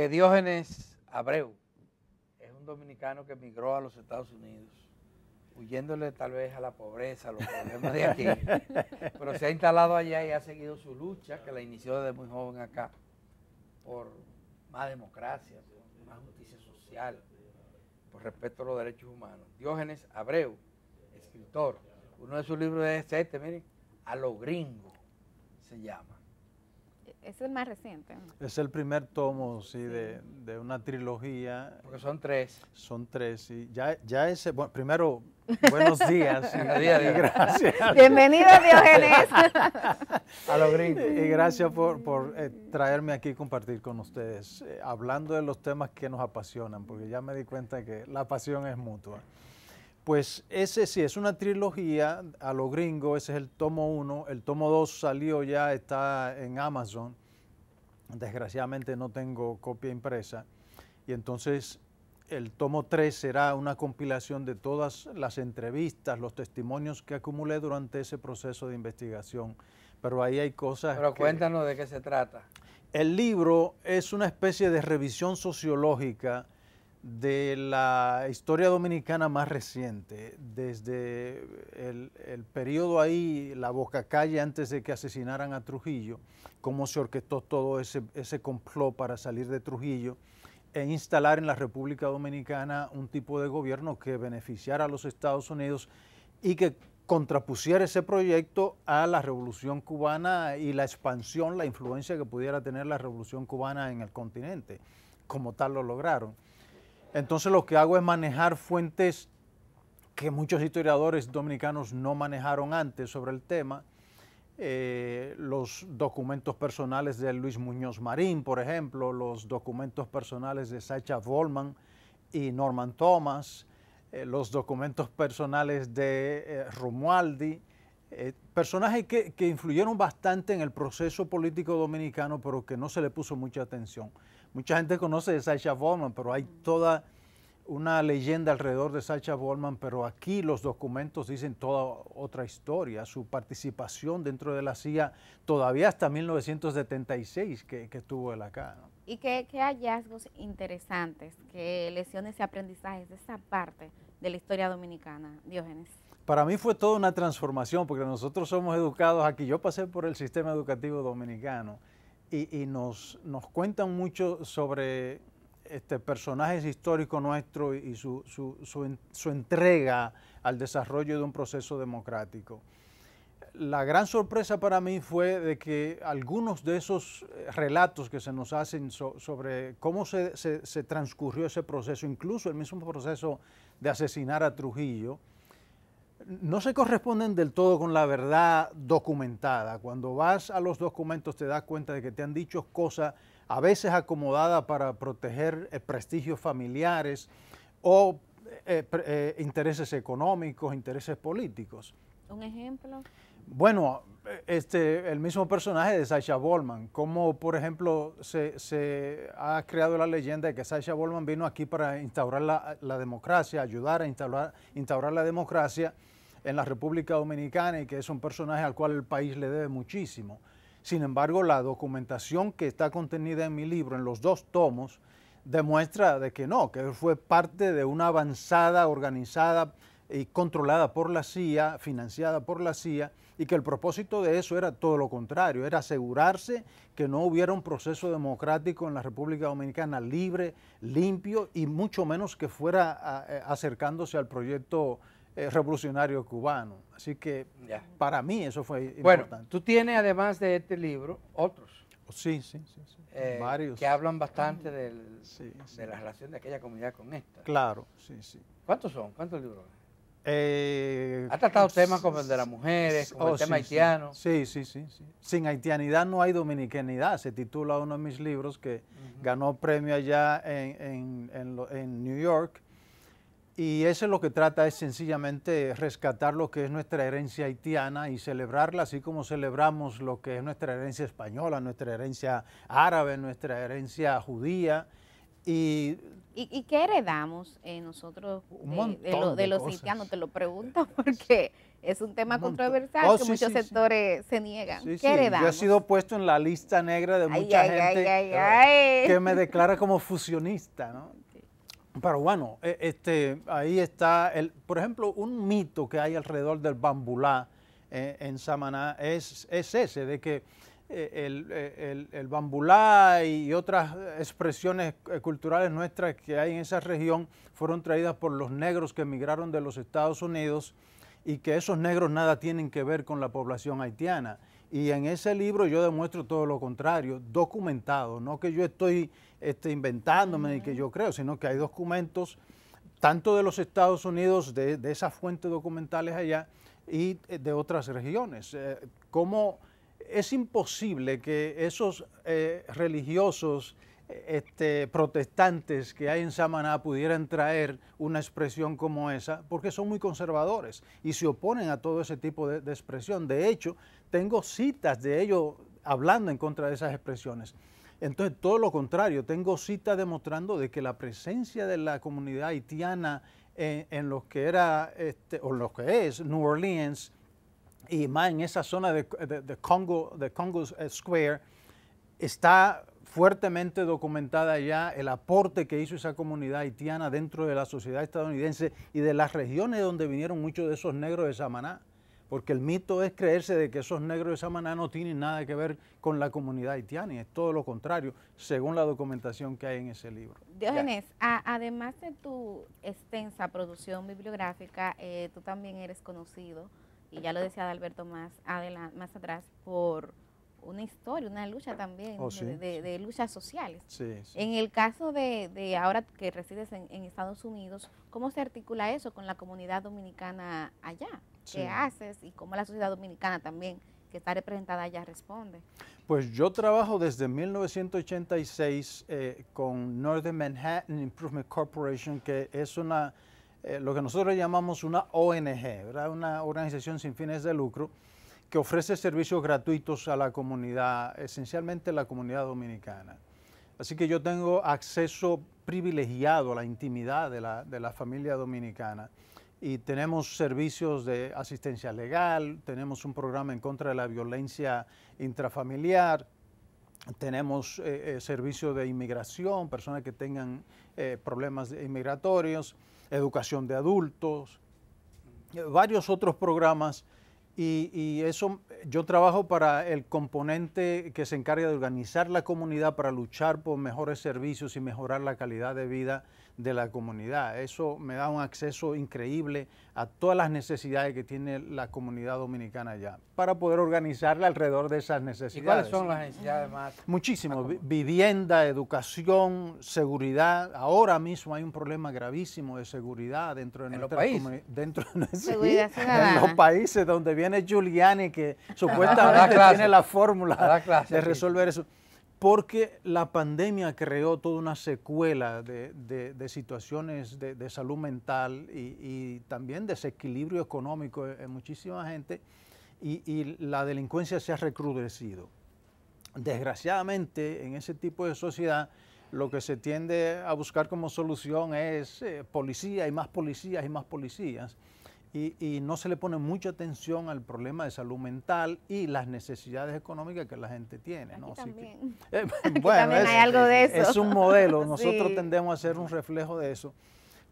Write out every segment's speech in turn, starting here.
Eh, Diógenes Abreu es un dominicano que emigró a los Estados Unidos, huyéndole tal vez a la pobreza, a los problemas de aquí, pero se ha instalado allá y ha seguido su lucha, que la inició desde muy joven acá, por más democracia, más justicia social, por respeto a los derechos humanos. Diógenes Abreu, escritor, uno de sus libros es este, miren, A lo gringo se llama. Es el más reciente. Es el primer tomo, sí, De, de, una trilogía. Porque son tres. Son tres, y ya, ya ese, bueno, primero, buenos días. y, gracias. Bienvenido, Diógenes. A los gringos. Y gracias por, por eh, traerme aquí y compartir con ustedes, eh, hablando de los temas que nos apasionan, porque ya me di cuenta que la pasión es mutua. Pues ese sí, es una trilogía a lo gringo, ese es el tomo 1, el tomo 2 salió ya, está en Amazon, desgraciadamente no tengo copia impresa, y entonces el tomo 3 será una compilación de todas las entrevistas, los testimonios que acumulé durante ese proceso de investigación, pero ahí hay cosas... Pero cuéntanos de qué se trata. El libro es una especie de revisión sociológica, de la historia dominicana más reciente, desde el, el, periodo ahí, la boca calle antes de que asesinaran a Trujillo, cómo se orquestó todo ese, ese complot para salir de Trujillo e instalar en la República Dominicana un tipo de gobierno que beneficiara a los Estados Unidos y que contrapusiera ese proyecto a la revolución cubana y la expansión, la influencia que pudiera tener la revolución cubana en el continente. Como tal lo lograron. Entonces lo que hago es manejar fuentes que muchos historiadores dominicanos no manejaron antes sobre el tema. Eh, los documentos personales de Luis Muñoz Marín, por ejemplo, los documentos personales de Sacha Volman y Norman Thomas, eh, los documentos personales de eh, Romualdi, personajes que, que influyeron bastante en el proceso político dominicano, pero que no se le puso mucha atención. Mucha gente conoce de Sacha Volman, pero hay toda una leyenda alrededor de Sacha Volman, pero aquí los documentos dicen toda otra historia, su participación dentro de la CIA todavía hasta 1976 que, que estuvo él acá. ¿no? ¿Y qué, qué, hallazgos interesantes, qué lecciones y aprendizajes de esa parte de la historia dominicana, Diógenes? Para mí fue toda una transformación, porque nosotros somos educados aquí, yo pasé por el sistema educativo dominicano, y, nos, nos, cuentan mucho sobre este, personajes históricos nuestros y su, su, su, entrega al desarrollo de un proceso democrático. La gran sorpresa para mí fue de que algunos de esos relatos que se nos hacen so, sobre cómo se, se, transcurrió ese proceso, incluso el mismo proceso de asesinar a Trujillo, no se corresponden del todo con la verdad documentada. Cuando vas a los documentos te das cuenta de que te han dicho cosas a veces acomodadas para proteger eh, prestigios familiares o eh, eh, intereses económicos, intereses políticos. ¿Un ejemplo? Bueno, este, el mismo personaje de Sasha Volman, como por ejemplo se, se, ha creado la leyenda de que Sasha Volman vino aquí para instaurar la, la democracia, ayudar a instaurar, instaurar la democracia en la República Dominicana y que es un personaje al cual el país le debe muchísimo. Sin embargo, la documentación que está contenida en mi libro, en los dos tomos, demuestra de que no, que fue parte de una avanzada organizada y controlada por la CIA, financiada por la CIA, y que el propósito de eso era todo lo contrario, era asegurarse que no hubiera un proceso democrático en la República Dominicana libre, limpio y mucho menos que fuera a, a, acercándose al proyecto eh, revolucionario cubano. Así que para mí eso fue bueno, importante. Tú tienes además de este libro otros. Sí, sí, sí. sí. Eh, Varios. Que hablan bastante del, sí, sí. de la relación de aquella comunidad con esta. Claro, sí, sí. ¿Cuántos son? ¿Cuántos libros? Eh, ha tratado temas como el de las mujeres, como oh, el tema sí, haitiano. Sí, sí, sí, sí, Sin haitianidad no hay dominicanidad, se titula uno de mis libros que uh -huh. ganó premio allá en, en, en, en, New York. Y eso es lo que trata es sencillamente rescatar lo que es nuestra herencia haitiana y celebrarla así como celebramos lo que es nuestra herencia española, nuestra herencia árabe, nuestra herencia judía y ¿Y, y qué heredamos eh, nosotros de, de montón lo- de de los haitianos? Te lo pregunto porque es un tema Un controversial Oh, que sí, muchos sí, sí. sectores se niegan. ¿Qué sí, Yo heredamos? he sido puesto en la lista negra de mucha ay, gente ay, ay. que me declara como fusionista, ¿no? Pero bueno, eh, este, ahí está, el, por ejemplo, un mito que hay alrededor del bambulá eh, en Samaná es, es ese, de que eh, el, el- el bambulá y otras expresiones culturales nuestras que hay en esa región fueron traídas por los negros que emigraron de los Estados Unidos y que esos negros nada tienen que ver con la población haitiana. Y en ese libro yo demuestro todo lo contrario, documentado, no que yo estoy este, inventándome y que yo creo, sino que hay documentos tanto de los Estados Unidos, de, de esas fuentes documentales allá, y eh, de otras regiones. Eh, cómo es imposible que esos eh, religiosos este, protestantes que hay en Samaná pudieran traer una expresión como esa, porque son muy conservadores y se oponen a todo ese tipo de, de expresión. De hecho, tengo citas de ellos hablando en contra de esas expresiones. Entonces, todo lo contrario, tengo citas demostrando de que la presencia de la comunidad haitiana en, en lo que era, este, o lo que es New Orleans, y más en esa zona de, Congo, de Congo eh, Square, está fuertemente documentada ya el aporte que hizo esa comunidad haitiana dentro de la sociedad estadounidense y de las regiones donde vinieron muchos de esos negros de Samaná. Porque el mito es creerse de que esos negros de Samaná no tienen nada que ver con la comunidad haitiana y es todo lo contrario, según la documentación que hay en ese libro. Diógenes, a- además de tu extensa producción bibliográfica, eh, tú también eres conocido, y ya lo decía Alberto más, adela- más atrás, por una historia, una lucha también, Oh, de- sí, de, sí. de luchas sociales. Sí, sí. En el caso de, de ahora que resides en, en Estados Unidos, ¿cómo se articula eso con la comunidad dominicana allá? ¿Qué Sí. haces? Y cómo la sociedad dominicana también, que está representada allá, responde. Pues yo trabajo desde 1986 eh, con Northern Manhattan Improvement Corporation, que es una, eh, lo que nosotros llamamos una ONG, ¿verdad? una organización sin fines de lucro, que ofrece servicios gratuitos a la comunidad, esencialmente la comunidad dominicana. Así que yo tengo acceso privilegiado a la intimidad de la, de la familia dominicana y tenemos servicios de asistencia legal, tenemos un programa en contra de la violencia intrafamiliar, tenemos eh, eh, servicios de inmigración, personas que tengan eh, problemas inmigratorios, educación de adultos, varios otros programas. Y, y eso yo trabajo para el componente que se encarga de organizar la comunidad para luchar por mejores servicios y mejorar la calidad de vida de la comunidad. Eso me da un acceso increíble a todas las necesidades que tiene la comunidad dominicana allá para poder organizarla alrededor de esas ¿Y necesidades. cuáles son las necesidades más? Muchísimo. Vi- Vivienda, educación, seguridad. Ahora mismo hay un problema gravísimo de seguridad dentro de ¿En los nuestra Dentro de sí, en los países donde viene Giuliani, que supuestamente tiene la fórmula clase de resolver eso. Porque la pandemia creó toda una secuela de, de- de situaciones de, de salud mental y, y también desequilibrio económico en muchísima gente y, y la delincuencia se ha recrudecido. Desgraciadamente, en ese tipo de sociedad, lo que se tiende a buscar como solución es eh, policía y más policías y más policías. Y, y no se le pone mucha atención al problema de salud mental y las necesidades económicas que la gente tiene. Aquí ¿no? Así que- también. eh, Aquí bueno, también es, hay algo de eso. es un modelo, nosotros Sí. tendemos a ser un reflejo de eso.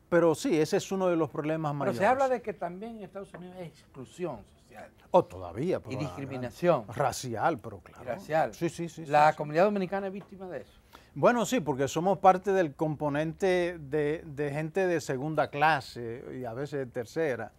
Pero sí, ese es uno de los problemas Pero mayores. se habla de que también en Estados Unidos hay exclusión social O todavía. y pero, discriminación Racial, pero claro. y racial. Sí, sí, sí. La sí. comunidad dominicana es víctima de eso. Bueno, sí, porque somos parte del componente de, de gente de segunda clase y a veces de tercera.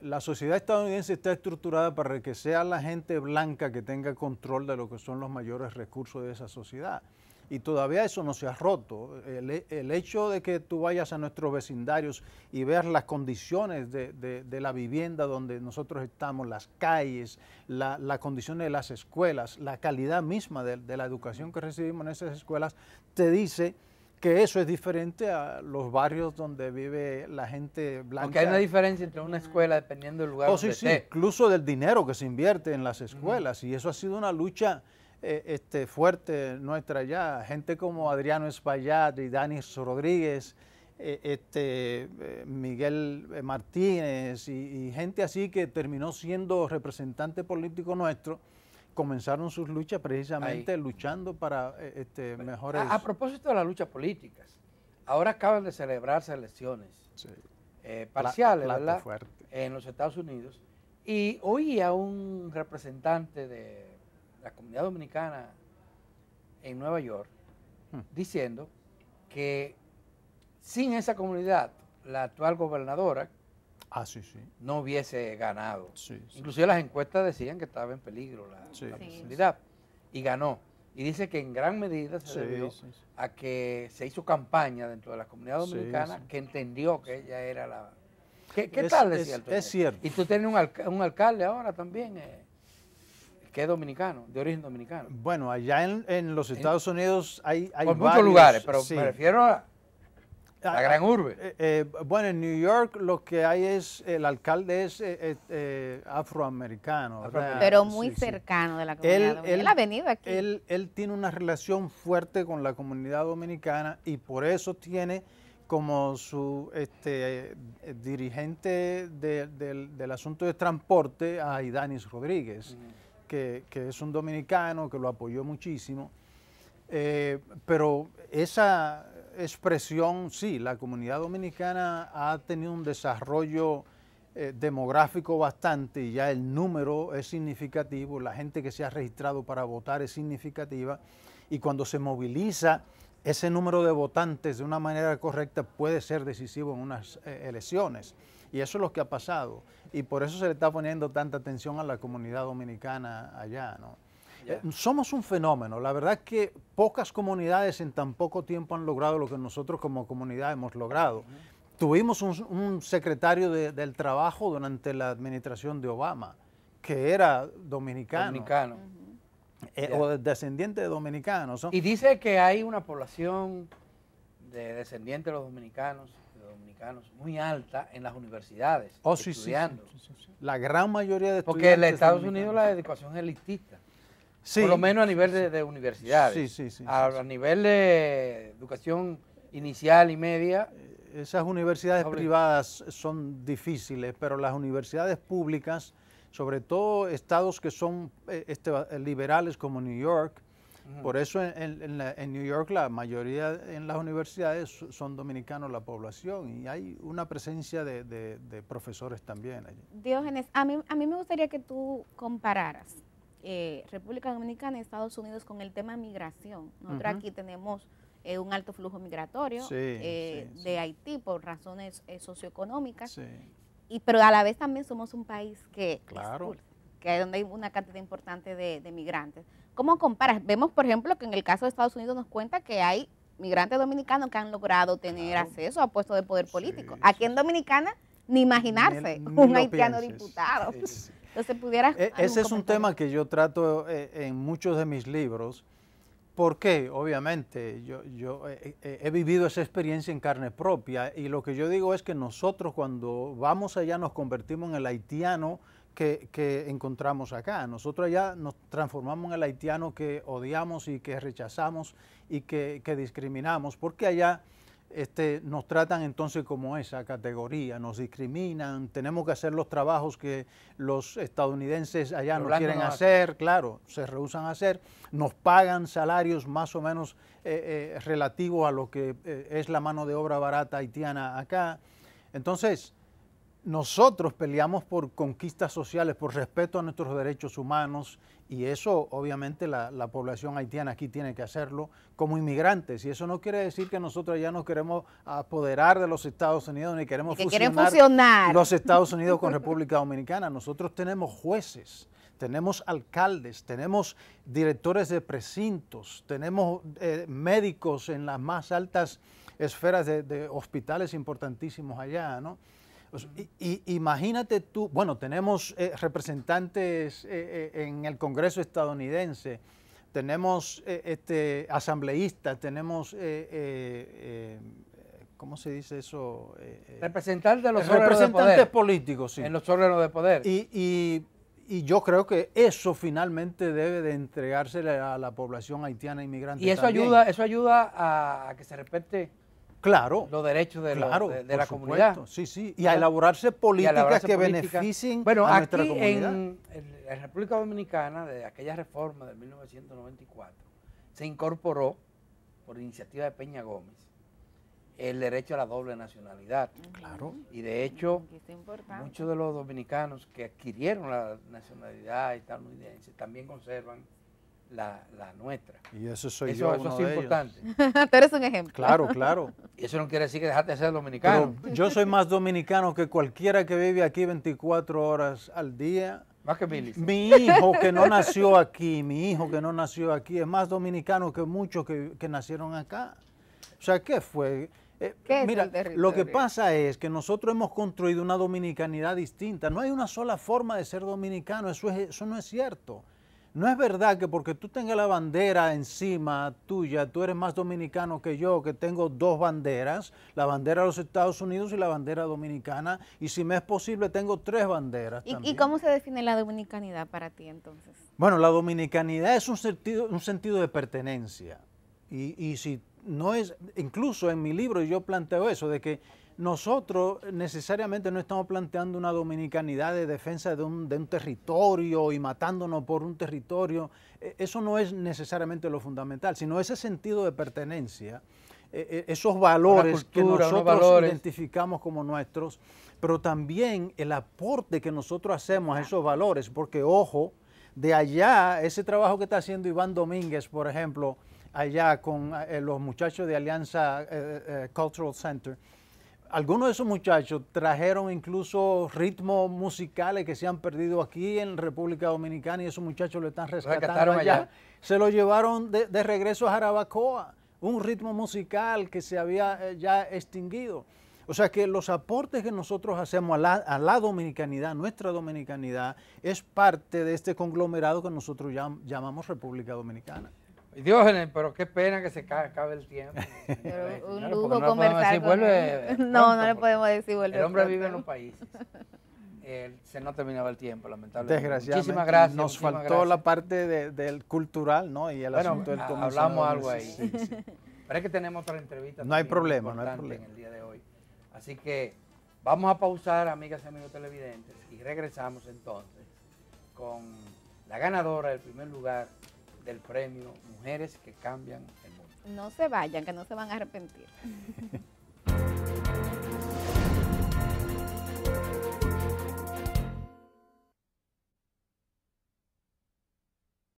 La sociedad estadounidense está estructurada para que sea la gente blanca que tenga control de lo que son los mayores recursos de esa sociedad. Y todavía eso no se ha roto. El, he- el hecho de que tú vayas a nuestros vecindarios y veas las condiciones de, la vivienda donde nosotros estamos, las calles, la, la condición de las escuelas, la calidad misma de la educación que recibimos en esas escuelas, te dice que eso es diferente a los barrios donde vive la gente blanca. Porque hay una diferencia entre una escuela dependiendo del lugar Oh, donde sí, sí, esté. incluso del dinero que se invierte en las escuelas. Y eso ha sido una lucha eh, este, fuerte nuestra allá. Gente como Adriano Espaillat y Danis Rodríguez, eh, este, eh, Miguel Martínez y, y gente así que terminó siendo representante político nuestro comenzaron sus luchas precisamente Ahí. luchando para eh, este, mejores... A, a propósito de las luchas políticas, ahora acaban de celebrarse elecciones Sí. eh, parciales, ¿verdad? fuerte. En los Estados Unidos. Y oí a un representante de la comunidad dominicana en Nueva York Hmm. diciendo que sin esa comunidad, la actual gobernadora Ah, sí, sí. no hubiese ganado. sí, sí. Inclusive las encuestas decían que estaba en peligro la, Sí. la Sí. posibilidad. Y ganó. Y dice que en gran medida se Sí, debió sí, sí. a que se hizo campaña dentro de la comunidad dominicana sí. que entendió que ella era la... ¿Qué, qué Es- tal de es- cierto? es cierto. Y tú tienes un, alca- un alcalde ahora también eh, que es dominicano, de origen dominicano. Bueno, allá en, en los Estados Unidos hay, hay Por muchos varios, lugares, pero sí. me refiero a la Ah, gran urbe. Eh, eh, bueno, en New York lo que hay es, el alcalde es eh, eh, eh, afroamericano. Pero muy Sí, sí. cercano de la comunidad. Él, dominicana. él- Él ha venido aquí. Él, él tiene una relación fuerte con la comunidad dominicana y por eso tiene como su este, eh, dirigente de- del, del asunto de transporte a Idanis Rodríguez, que, que es un dominicano que lo apoyó muchísimo. Eh, pero esa expresión, sí, la comunidad dominicana ha tenido un desarrollo eh, demográfico bastante y ya el número es significativo, la gente que se ha registrado para votar es significativa y cuando se moviliza ese número de votantes de una manera correcta puede ser decisivo en unas eh, elecciones. Y eso es lo que ha pasado. Y por eso se le está poniendo tanta atención a la comunidad dominicana allá, ¿no? Eh, somos un fenómeno. La verdad es que pocas comunidades en tan poco tiempo han logrado lo que nosotros como comunidad hemos logrado. Tuvimos un, un secretario de- del trabajo durante la administración de Obama, que era dominicano, Dominicano. eh, o descendiente de dominicanos. ¿no? Y dice que hay una población de descendientes de los dominicanos, dominicanos muy alta en las universidades, Oh, estudiando. sí, sí, sí. La gran mayoría de Porque en Estados Unidos la educación es elitista. Sí, Por lo menos a nivel de, de universidades. Sí, sí, sí, A, sí, a nivel de educación inicial y media, Esas universidades privadas son difíciles, pero las universidades públicas, sobre todo estados que son eh, este, eh, liberales como New York, por eso en, en- en la- en New York la mayoría en las universidades so- son dominicanos la población y hay una presencia de, de- de profesores también allí. Diógenes, a mí, a mí me gustaría que tú compararas eh, República Dominicana y Estados Unidos con el tema migración. Nosotros aquí tenemos eh, un alto flujo migratorio Sí, eh, sí, de sí. Haití por razones eh, socioeconómicas, y, pero a la vez también somos un país que Claro. que es donde hay una cantidad importante de, de migrantes. ¿Cómo comparas? Vemos, por ejemplo, que en el caso de Estados Unidos nos cuenta que hay migrantes dominicanos que han logrado tener Claro. acceso a puestos de poder político. Aquí en Dominicana, ni imaginarse Ni- ni un haitiano pienses. diputado. Entonces, pudieras... E- Ese es un tema que yo trato eh, en muchos de mis libros. ¿Por qué? Obviamente, yo, yo eh, eh, he vivido esa experiencia en carne propia y lo que yo digo es que nosotros cuando vamos allá nos convertimos en el haitiano que, que encontramos acá. Nosotros allá nos transformamos en el haitiano que odiamos y que rechazamos y que, que discriminamos, porque allá este, nos tratan entonces como esa categoría, nos discriminan, tenemos que hacer los trabajos que los estadounidenses allá no quieren no hace. hacer, claro, se rehusan a hacer, nos pagan salarios más o menos eh, eh, relativos a lo que eh, es la mano de obra barata haitiana acá. Entonces, nosotros peleamos por conquistas sociales, por respeto a nuestros derechos humanos y eso obviamente la, la población haitiana aquí tiene que hacerlo como inmigrantes y eso no quiere decir que nosotros ya nos queremos apoderar de los Estados Unidos ni queremos que quieren fusionar fusionar. los Estados Unidos con República Dominicana. Nosotros tenemos jueces, tenemos alcaldes, tenemos directores de precintos, tenemos eh, médicos en las más altas esferas de, de hospitales importantísimos allá, ¿no? Sea, y- y imagínate tú, bueno, tenemos eh, representantes eh, eh, en el Congreso estadounidense, tenemos eh, este, asambleístas, tenemos, ¿cómo se dice eso? Representantes de los órganos de representantes poder. políticos, sí. En los órganos de poder. Y, y- y yo creo que eso finalmente debe de entregársele a la población haitiana inmigrante. Y eso también. ayuda, eso ayuda a, a que se respete claro, los derechos de, lo- de- de por la supuesto, comunidad. Sí, sí, y a elaborarse a políticas elaborarse que políticas. beneficien bueno, a nuestra aquí comunidad. en, en la República Dominicana, de aquella reforma de 1994, se incorporó, por iniciativa de Peña Gómez, el derecho a la doble nacionalidad. Claro. Y de hecho, importante. muchos de los dominicanos que adquirieron la nacionalidad estadounidense también conservan la, la nuestra. Y eso soy Eso, yo eso uno es de ellos. importante. Tú eres un ejemplo. Claro, claro. Y eso no quiere decir que dejaste de ser dominicano. Pero yo soy más dominicano que cualquiera que vive aquí 24 horas al día. Más que Billy. Mi hijo que no nació aquí, mi hijo que no nació aquí, es más dominicano que muchos que, que nacieron acá. O sea, ¿qué fue? Eh, ¿Qué es mira, lo que pasa es que nosotros hemos construido una dominicanidad distinta. No hay una sola forma de ser dominicano, eso, es, eso no es cierto. No es verdad que porque tú tengas la bandera encima tuya, tú eres más dominicano que yo, que tengo dos banderas, la bandera de los Estados Unidos y la bandera dominicana, y si me es posible tengo tres banderas. ¿Y, y también. cómo se define la dominicanidad para ti entonces? Bueno, la dominicanidad es un sentido, un sentido de pertenencia. Y, y si no es, incluso en mi libro yo planteo eso, de que nosotros necesariamente no estamos planteando una dominicanidad de defensa de un, de un territorio y matándonos por un territorio. Eh, Eso no es necesariamente lo fundamental, sino ese sentido de pertenencia, eh, eh, esos valores que cultura, nosotros valores. identificamos como nuestros, pero también el aporte que nosotros hacemos a esos valores, porque ojo, de allá, ese trabajo que está haciendo Iván Domínguez, por ejemplo, allá con eh, los muchachos de Alianza eh, eh, Cultural Center, algunos de esos muchachos trajeron incluso ritmos musicales que se han perdido aquí en República Dominicana y esos muchachos lo están rescatando allá. allá. Se lo llevaron de, de regreso a Jarabacoa, un ritmo musical que se había eh, ya extinguido. O sea que los aportes que nosotros hacemos a la, a la dominicanidad, nuestra dominicanidad, es parte de este conglomerado que nosotros llam- llamamos República Dominicana. Diógenes, pero qué pena que se ca- acabe el tiempo. Pero un lujo no le podemos conversar decir, con vuelve él. pronto, No, no le podemos decir vuelve El hombre pronto. vive en los países. Eh, se nos terminaba el tiempo, lamentablemente. Desgraciadamente, Muchísimas gracias. nos muchísimas faltó gracias. la parte de- del cultural, ¿no? Y el Bueno, asunto del comisionado hablamos algo ahí. Sí, sí. Pero es que tenemos otra entrevista. No hay problema, no hay problema. En el día de hoy. Así que vamos a pausar, amigas y amigos televidentes, y regresamos entonces con la ganadora del primer lugar del premio Mujeres que Cambian el Mundo. No se vayan, que no se van a arrepentir.